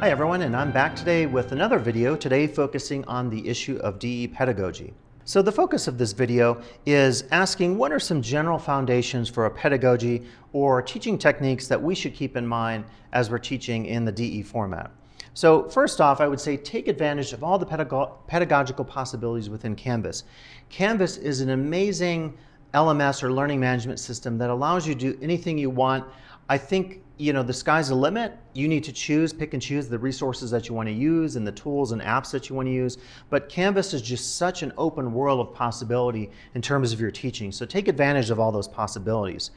Hi everyone, and I'm back today with another video, today focusing on the issue of DE pedagogy. So the focus of this video is asking what are some general foundations for a pedagogy or teaching techniques that we should keep in mind as we're teaching in the DE format. So first off, I would say take advantage of all the pedagogical possibilities within Canvas. Canvas is an amazing LMS or learning management system that allows you to do anything you want. I think you know the sky's the limit. You need to choose, pick and choose the resources that you want to use and the tools and apps that you want to use. But Canvas is just such an open world of possibility in terms of your teaching. So take advantage of all those possibilities.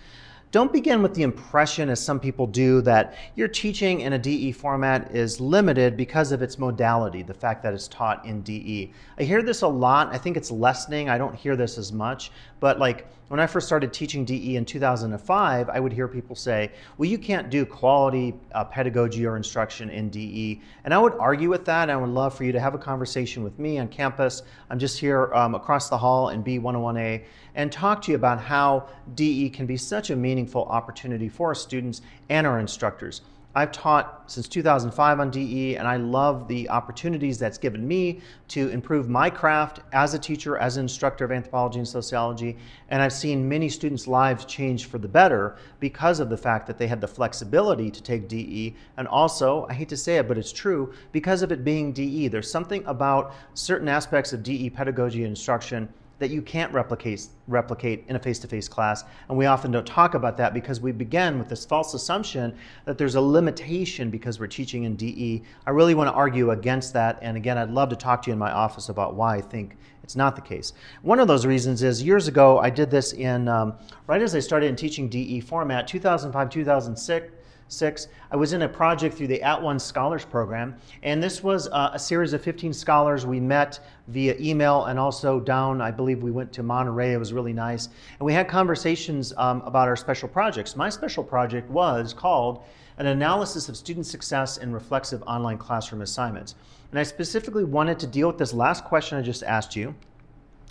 Don't begin with the impression, as some people do, that your teaching in a DE format is limited because of its modality, the fact that it's taught in DE. I hear this a lot. I think it's lessening. I don't hear this as much. But like when I first started teaching DE in 2005, I would hear people say, well, you can't do quality uh, pedagogy or instruction in DE. And I would argue with that. I would love for you to have a conversation with me on campus. I'm just here um, across the hall in B101A and talk to you about how DE can be such a meaningful opportunity for our students and our instructors. I've taught since 2005 on DE, and I love the opportunities that's given me to improve my craft as a teacher, as an instructor of anthropology and sociology. And I've seen many students' lives change for the better because of the fact that they had the flexibility to take DE. And also, I hate to say it, but it's true, because of it being DE. There's something about certain aspects of DE pedagogy and instruction that you can't replicate, replicate in a face-to-face class. And we often don't talk about that because we begin with this false assumption that there's a limitation because we're teaching in DE. I really want to argue against that. And again, I'd love to talk to you in my office about why I think it's not the case. One of those reasons is years ago, I did this in, um, right as I started in teaching DE format, 2005, 2006, six, I was in a project through the @ONE Scholars Program, and this was uh, a series of 15 scholars. We met via email and also down, I believe we went to Monterey. It was really nice. And we had conversations um, about our special projects. My special project was called An Analysis of Student Success in Reflexive Online Classroom Assignments. And I specifically wanted to deal with this last question I just asked you,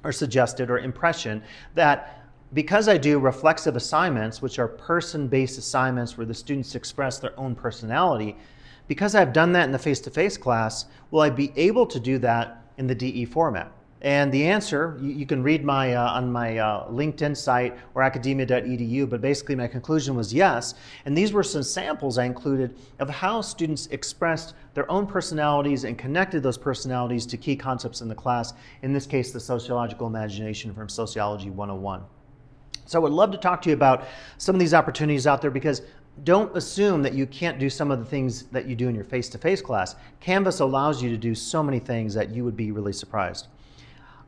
or suggested, or impression that because I do reflexive assignments, which are person-based assignments where the students express their own personality, because I've done that in the face-to-face class, will I be able to do that in the DE format? And the answer, you, you can read my uh, on my uh, LinkedIn site or academia.edu, but basically my conclusion was yes. And these were some samples I included of how students expressed their own personalities and connected those personalities to key concepts in the class, in this case, the sociological imagination from Sociology 101. So I would love to talk to you about some of these opportunities out there because don't assume that you can't do some of the things that you do in your face-to-face class. Canvas allows you to do so many things that you would be really surprised.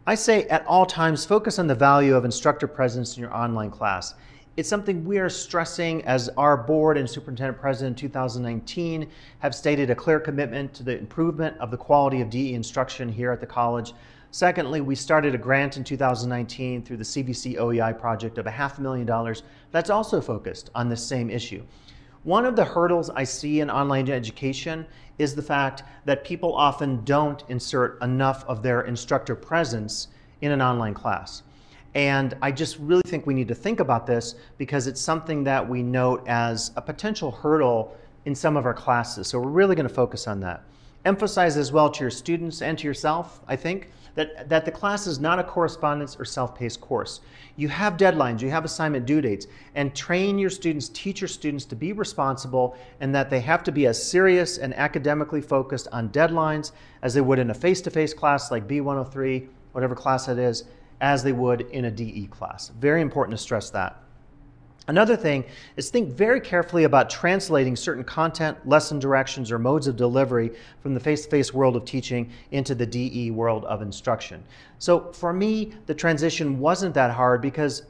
I say at all times, focus on the value of instructor presence in your online class. It's something we are stressing as our board and superintendent president in 2019 have stated a clear commitment to the improvement of the quality of DE instruction here at the college. Secondly, we started a grant in 2019 through the CVC OEI project of a half a million dollars that's also focused on this same issue. One of the hurdles I see in online education is the fact that people often don't insert enough of their instructor presence in an online class. And I just really think we need to think about this because it's something that we note as a potential hurdle in some of our classes. So we're really going to focus on that. Emphasize as well to your students and to yourself, I think, that, that the class is not a correspondence or self-paced course. You have deadlines, you have assignment due dates, and train your students, teach your students to be responsible and that they have to be as serious and academically focused on deadlines as they would in a face-to-face -face class like B103, whatever class it is, as they would in a DE class. Very important to stress that. Another thing is think very carefully about translating certain content, lesson directions, or modes of delivery from the face-to-face world of teaching into the DE world of instruction. So for me, the transition wasn't that hard because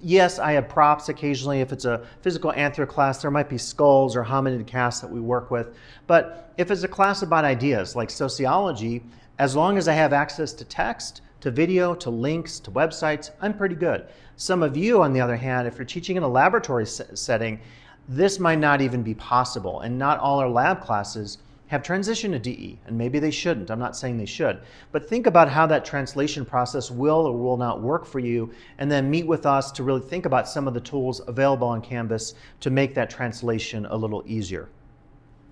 yes, I have props occasionally. If it's a physical anthro class, there might be skulls or hominid casts that we work with. But if it's a class about ideas like sociology, as long as I have access to text, to video, to links, to websites, I'm pretty good. Some of you, on the other hand, if you're teaching in a laboratory setting, this might not even be possible. And not all our lab classes have transitioned to DE, and maybe they shouldn't. I'm not saying they should. But think about how that translation process will or will not work for you, and then meet with us to really think about some of the tools available on Canvas to make that translation a little easier.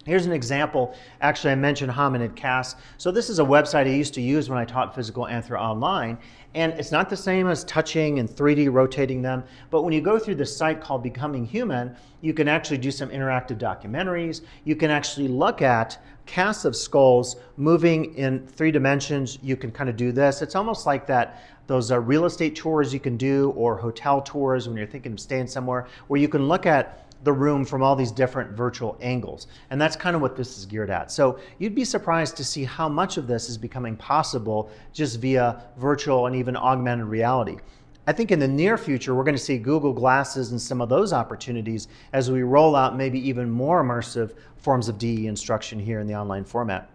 Here's an example. Actually, I mentioned Hominid Cast. So this is a website I used to use when I taught physical anthro online. And it's not the same as touching and 3D rotating them. But when you go through this site called Becoming Human, you can actually do some interactive documentaries. You can actually look at casts of skulls moving in three dimensions. You can kind of do this. It's almost like that those are real estate tours you can do or hotel tours when you're thinking of staying somewhere where you can look at the room from all these different virtual angles. And that's kind of what this is geared at. So you'd be surprised to see how much of this is becoming possible just via virtual and even augmented reality. I think in the near future, we're going to see Google Glasses and some of those opportunities as we roll out maybe even more immersive forms of DE instruction here in the online format.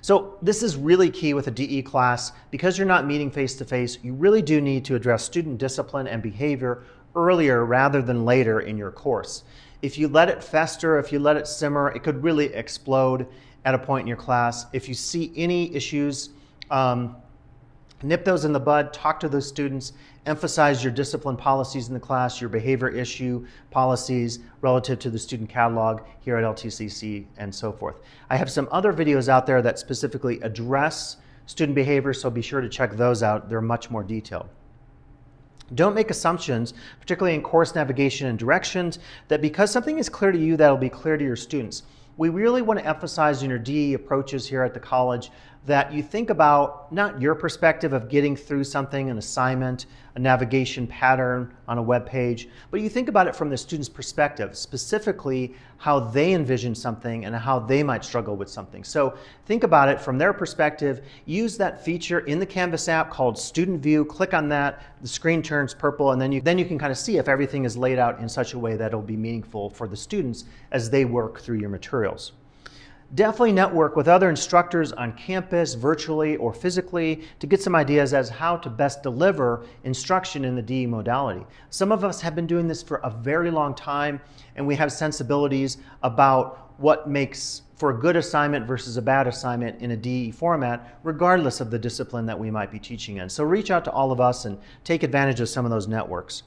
So this is really key with a DE class. Because you're not meeting face to face, you really do need to address student discipline and behavior earlier rather than later in your course. If you let it fester, if you let it simmer, it could really explode at a point in your class. If you see any issues, um, nip those in the bud, talk to those students, emphasize your discipline policies in the class, your behavior issue policies relative to the student catalog here at LTCC and so forth. I have some other videos out there that specifically address student behavior, so be sure to check those out. They're much more detailed. Don't make assumptions, particularly in course navigation and directions, that because something is clear to you, that'll be clear to your students. We really want to emphasize in your DE approaches here at the college that you think about not your perspective of getting through something, an assignment, a navigation pattern on a web page, but you think about it from the student's perspective, specifically how they envision something and how they might struggle with something. So think about it from their perspective. Use that feature in the Canvas app called Student View. Click on that, the screen turns purple, and then you, then you can kind of see if everything is laid out in such a way that it'll be meaningful for the students as they work through your materials. Definitely network with other instructors on campus, virtually or physically, to get some ideas as how to best deliver instruction in the DE modality. Some of us have been doing this for a very long time, and we have sensibilities about what makes for a good assignment versus a bad assignment in a DE format, regardless of the discipline that we might be teaching in. So reach out to all of us and take advantage of some of those networks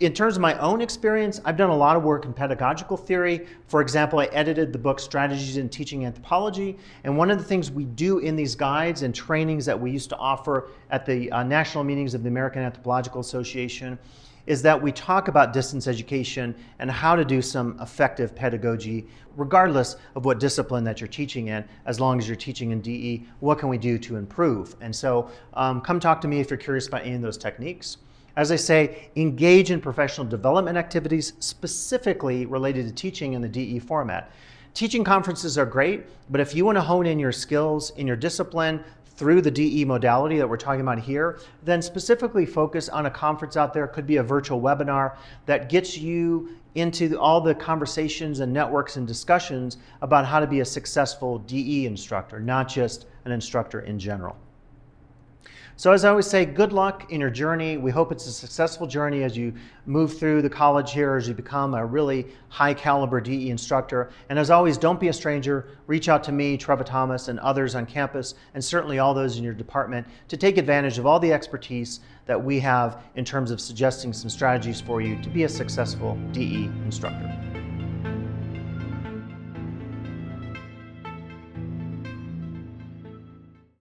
in terms of my own experience, I've done a lot of work in pedagogical theory. For example, I edited the book Strategies in Teaching Anthropology. And one of the things we do in these guides and trainings that we used to offer at the uh, national meetings of the American Anthropological Association is that we talk about distance education and how to do some effective pedagogy, regardless of what discipline that you're teaching in, as long as you're teaching in DE, what can we do to improve? And so um, come talk to me if you're curious about any of those techniques. As I say, engage in professional development activities specifically related to teaching in the DE format. Teaching conferences are great, but if you want to hone in your skills in your discipline through the DE modality that we're talking about here, then specifically focus on a conference out there. Could be a virtual webinar that gets you into all the conversations and networks and discussions about how to be a successful DE instructor, not just an instructor in general. So as I always say, good luck in your journey. We hope it's a successful journey as you move through the college here, as you become a really high caliber DE instructor. And as always, don't be a stranger. Reach out to me, Trevor Thomas, and others on campus, and certainly all those in your department to take advantage of all the expertise that we have in terms of suggesting some strategies for you to be a successful DE instructor.